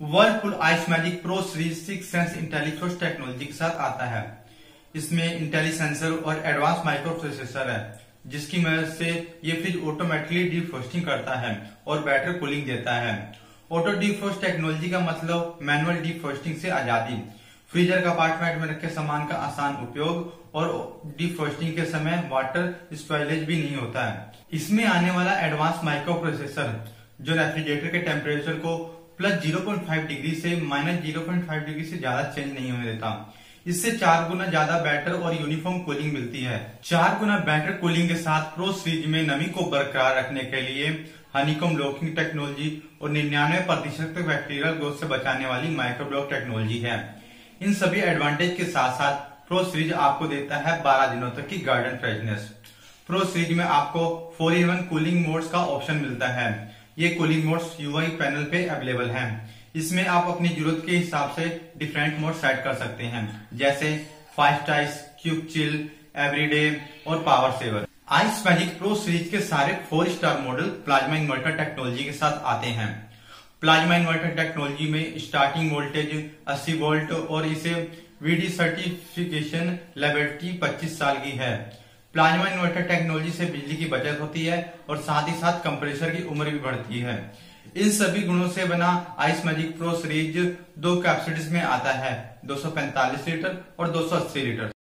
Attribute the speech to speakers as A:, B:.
A: Whirlpool Ice Magic Pro series six sense IntelliFrost technology के साथ आता है। इसमें इंटेली सेंसर और एडवांस माइक्रो प्रोसेसर है, जिसकी मदद से ये फ्रिज ऑटोमेटिकली डीफ्रोस्टिंग करता है और बेटर कूलिंग देता है। ऑटो डीफ्रोस्ट टेक्नोलॉजी का मतलब मैनुअल डीफ्रोस्टिंग से आज़ादी। फ्रीजर कंपार्टमेंट में रखे सामान का आसान उपयोग और डीफ्रोस्टिंग के समय वाटर स्पॉइलेज भी नहीं होता है। इसमें आने वाला एडवांस माइक्रो प्रोसेसर जो रेफ्रिजरेटर के टेम्परेचर को प्लस 0.5 डिग्री से माइनस 0.5 डिग्री से ज़्यादा चेंज नहीं होने देता। इससे चार गुना ज़्यादा बेटर और यूनिफॉर्म कूलिंग मिलती है। चार गुना बेटर कूलिंग के साथ प्रो सीरीज़ में नमी को बरकरार रखने के लिए हनीकॉम लॉकिंग टेक्नोलॉजी और निन्यानवे प्रतिशत बैक्टीरियल ग्रोथ से बचाने वाली माइक्रोब्लॉक टेक्नोलॉजी है। इन सभी एडवांटेज के साथ साथ प्रो सीरीज़ आपको देता है 12 दिनों तक की गार्डन फ्रेशनेस प्रो सीरीज़ में आपको four in one cooling modes का ऑप्शन मिलता है। ये कूलिंग मोड्स यूआई पैनल पे अवेलेबल हैं। इसमें आप अपनी ज़रूरत के हिसाब से डिफरेंट मोड सेट कर सकते हैं, जैसे फाइव टाइस क्यूब चिल एवरीडे और power saver Ice Magic Pro series के सारे four star model plasma inverter technology के साथ आते हैं। प्लाज्मा इन्वर्टर टेक्नोलॉजी में स्टार्टिंग वोल्टेज 80 वोल्ट और इसे वीडी सर्टिफिकेशन लेबोरेटरी 25 साल की है। प्लाज्मा इन्वर्टर टेक्नोलॉजी से बिजली की बचत होती है और साथ ही साथ कंप्रेसर की उम्र भी बढ़ती है। इन सभी गुणों से बना आइस मैजिक प्रो सीरीज़ दो कैप्सिटीज में आता है 245 लीटर और 280 लीटर।